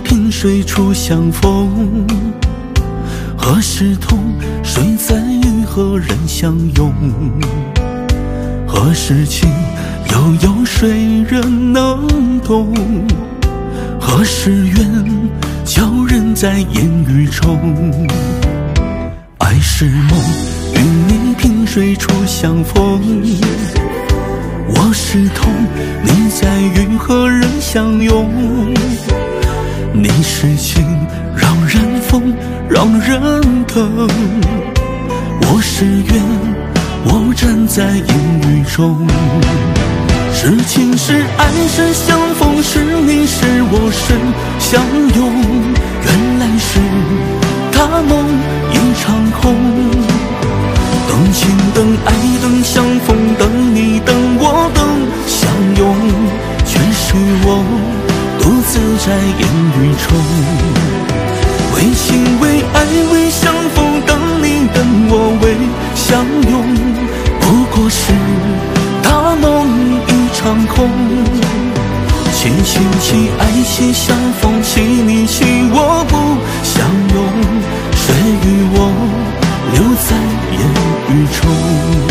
萍水初相逢？何时痛？谁在与何人相拥？何时情？又有谁人能懂？何时缘？叫人在烟雨中。爱是梦，与你萍水初相逢。我是痛，你在与何人相拥？你是情，让人疯，让人疼。我是缘，我站在阴雨中。是情是爱是相逢，是你是我身相拥。为情为爱为相逢，等你等我为相拥，不过是大梦一场空。凄凄凄爱且相逢，起你起我不相拥，谁与我留在烟雨中？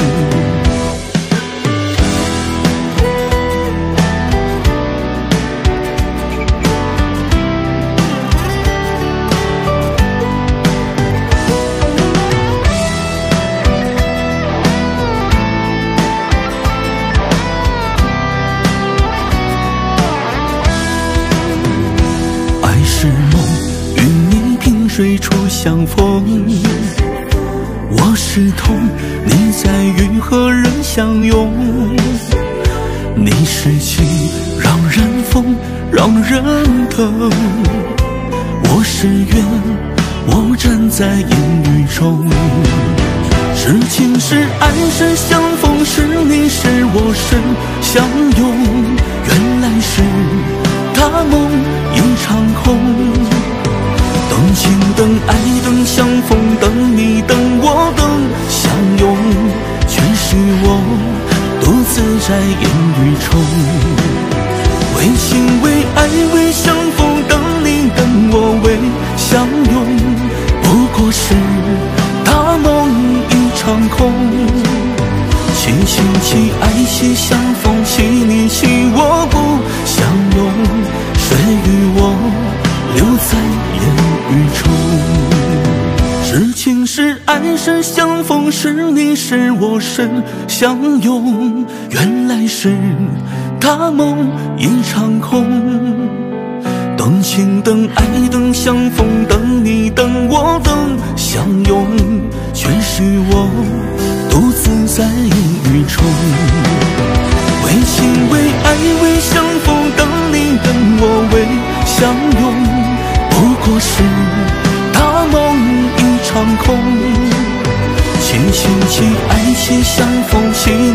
水初相逢。我是痛，你在与何人相拥？你是情，让人疯，让人疼。我是缘，我站在阴雨中。是情是爱是相逢，是你是我身相拥。为情为爱为相逢，等你等我为相拥，不过是大梦一场空。凄凄凄爱且相逢，弃你弃我不相拥，谁与我留在烟雨中？是情是爱是相逢，是你是我身相拥，原来是大梦一场空。等情等爱等相逢，等你等我等相拥，全是我独自在阴雨中。为情为爱为相逢，等你等我为相拥，不过是大梦一场空。凄凄凄爱且相逢，情